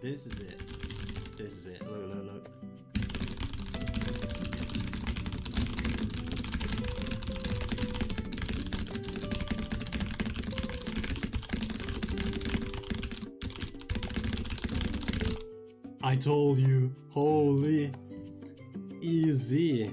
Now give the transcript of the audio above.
this is it. This is it. Look, look, look. I told you. Holy. Easy.